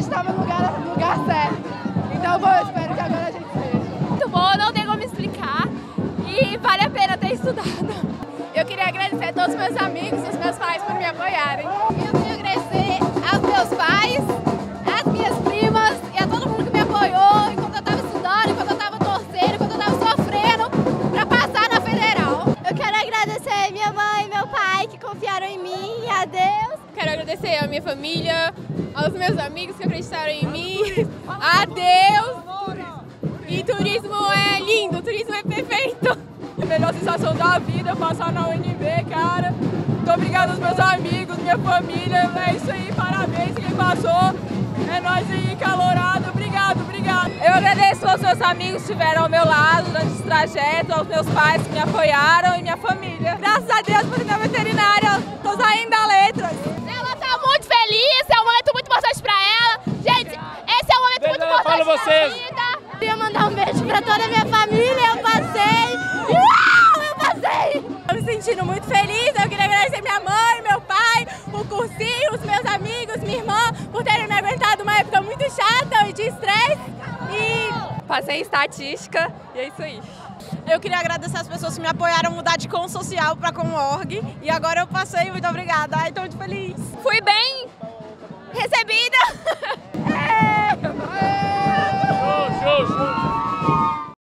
estava no lugar, no lugar certo. Então, bom, eu espero que agora a gente seja. Muito bom, não tem como explicar. E vale a pena ter estudado. Eu queria agradecer a todos os meus amigos e os meus pais por me apoiarem. Eu queria agradecer aos meus pais, às minhas primas e a todo mundo que me apoiou enquanto eu estava estudando, enquanto eu estava torcendo, enquanto eu estava sofrendo para passar na federal. Eu quero agradecer minha mãe e meu pai que confiaram em mim e a Deus. Agradecer a minha família, aos meus amigos que acreditaram em mim, a Deus. E turismo é lindo, turismo é perfeito. A melhor sensação da vida passar na UNB, cara. Muito obrigada aos meus amigos, minha família. É isso aí, parabéns quem passou. É nós aí, calorado. Obrigado, obrigado. Eu agradeço aos meus amigos que estiveram ao meu lado durante esse trajeto, aos meus pais que me apoiaram e minha família. Graças a Deus pra vocês. Queria mandar um beijo para toda a minha família. Eu passei. Uau, eu passei. Tô me sentindo muito feliz, eu queria agradecer minha mãe, meu pai, o cursinho, os meus amigos, minha irmã, por terem me aguentado uma época muito chata e de estresse. E passei em estatística e é isso aí. Eu queria agradecer as pessoas que me apoiaram a mudar de com social para com org. E agora eu passei, muito obrigada. Ai, tô muito feliz. Fui bem